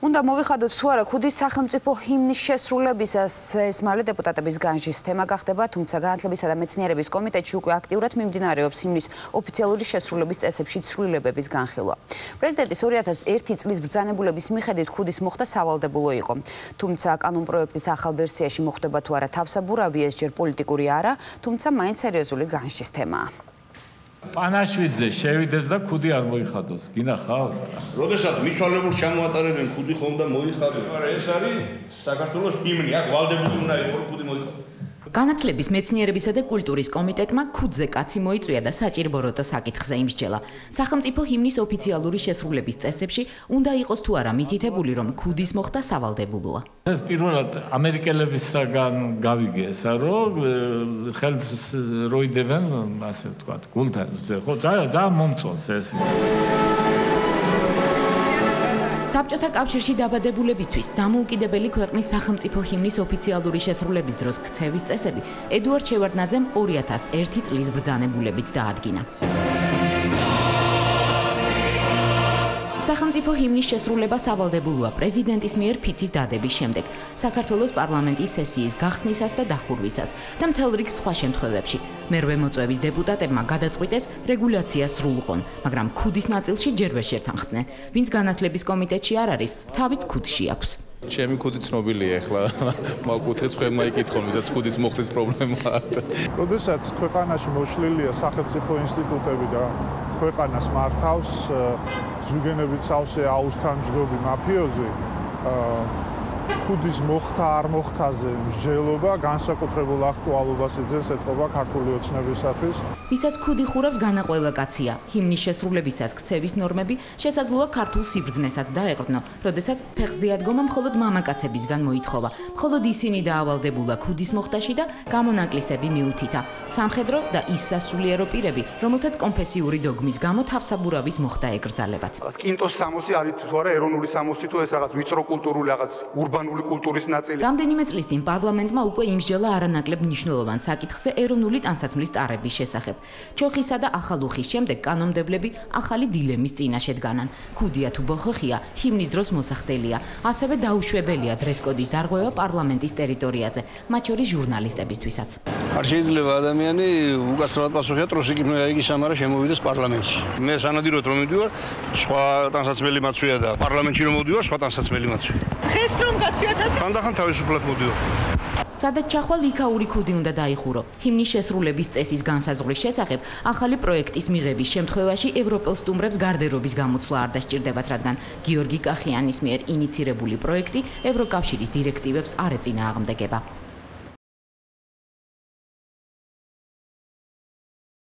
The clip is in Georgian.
უნდა მოვიხადოთ თუ არა ქუდის სახელმწიფო ჰიმნის შესრულებისას ეს მალე დეპუტატების განჯის თემა გახდება, თუმცა განათლებისა და მეცნიერების კომიტეტში უკვე აქტიურად მიმდინარეობს ჰიმნის ოფიციალური შესრულების წესებში ცვლილებების განხილვა. პრეზიდენტის 2001 წლის ბრძანებულების მიხედვით ქუდის მოხდა სავალდებულო იყო. თუმცა კანონ პროექტის ახალ ვერსიაში მოხდება თუ არა თავსაბურავი ეს ჯერ პოლიტიკური არა, თუმცა მაინც სერიოზული განჯის თემაა. პანაშვიძე შევიდეს და ქუდი არ მოიხადოს. გინახავს? როდესაც მიცვალებულს ჩამოატარებენ ქუდი ხომ და მოიხადოს. ეს არის საქართველოს ჰიმნი, აქ ვალდებული უნდა იყოს ქუდი მოიხადოს. განათლების მეცნიერებისა და კულტურის კომიტეტმა ქუძე კაცი მოიწვია და საჭირო ბოროტო საკითხზე იმსჯელა. სახელმწიფო ჰიმნის ოფიციალური შესრულების წესებში უნდა იყოს თუ არა მითითებული, რომ ქუდის მოხდა სავალდებულოა. ეს პირველად ამერიკელებისგან გავიგე ესა, რომ ხელს როიდებენ, ასე ვთქვათ, გულთან. ხო, ძალიან მომწონს ეს ის. საბჭოთა კავშირში დაბადებულებისთვის დამოუკიდებელი ქვეყნის სახელმწიფო ჰიმნის ოფიციალური შესრულების დროს ქცევის წესები ედუარდ შევარდნაძემ 2001 წლის ბრძანებულებით დაადგინა. სახელმწიფო ჰიმნის შესრულება სავალდებულოა პრეზიდენტის მიერ ფიცის დადების შემდეგ, საქართველოს პარლამენტის სესიის გახსნისას და დახურვისას და მთელ რიგ სხვა შემთხვევებში. მერვე მოწვევის დეპუტატებმა გადაწყვიტეს რეგულაცია სრულყონ, მაგრამ ქუდის ნაწილში ჯერ ვერ შეთანხმდნენ. ვინც განათლების კომიტეტში არ არის, თავიც ქუდში აქვს. ჩემი ქუდი ცნობილია ახლა. მოგკითხეთ ხემა იკითხონ, ვისაც ქუდის მოხდის პრობლემაა. როდესაც ქვეყანაში მოშლილია სახელმწიფო ინსტიტუტები და ქვეყანას მართავს ზუგენებით სავსე აუსთანჯდობი მაფიოზი ქუდის მოხთა არ მოხთაზე მსჯელობა განსაკუთრებულ აქტუალობას იძენს ეთყობა ქართული ოცნებისათვის. ვისაც ქუდი ხურავს განაყოლა კაცია. ჰიმნის შესრულებისას ქცევის ნორმები შესაძლოა ქართულ სიბრძნესაც დაეყრდნო, როდესაც ფეხზე ადგომა მხოლოდ მამაკაცებისგან მოითხოვა. მხოლოდ ისინი დაავალდებულა ქუდის მოხდაში და გამონაკლისები მიუთითა. სამხედრო და ის სასულიერო პირები, რომელთაც კონფესიური დოგმის გამო თავსაბურავის მოხდა ეკრძალებათ. კინტოს სამოსი არის თუ არა ეროვნული სამოსი თუ ეს რაღაც ვიწრო კულტურული რაღაც ურბანი ეროვნული კულტურის ნაწილი. რამდენიმე წლის წინ პარლამენტმა უკვე იმსჯელა არანაკლებ მნიშვნელოვან საკითხზე ეროვნული ტანსაცმლის ტარების შესახებ. ჩოხისა და ახალუხის შემდეგ კანონმდებლები ახალი დილემის წინაშე დგანან. ქუდია თუ ბოხოხია, ჰიმნის დროს მოსახდელია. ასევე დაუშვებელია დრესკოდის დარღვევა პარლამენტის ტერიტორიაზე, მათ შორის ჟურნალისტებისთვისაც. არ შეიძლება ადამიანი უკაცრავად პასუხია ტროსიკი მოიგის ამარა შემოვიდეს პარლამენტში. მე სანადიროთ რომ მიდივარ, სხვა ტანსაცმელი მაცვია და პარლამენტში რომ მოდივარ, სხვა ტანსაცმელი მაცვია. დღეს რომ გაცვიათ ხანდახან თავისუფლად მოდიო. სადაც ჩახვალ იქაური ქუდი უნდა დაიხურო. ჰიმნის შესრულების წესის განსაზღვრის შესახებ ახალი პროექტის მიღების შემთხვევაში ევროპელ სტუმრებს გარდერობის გამოცვლა არ დასჭირდებათ რადგან გიორგი კახიანის მიერ ინიცირებული პროექტი ევროკავშირის დირექტივებს არ ეწინააღმდეგება